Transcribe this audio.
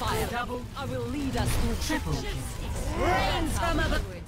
fire. Double. I will lead us through triple. Rains from above.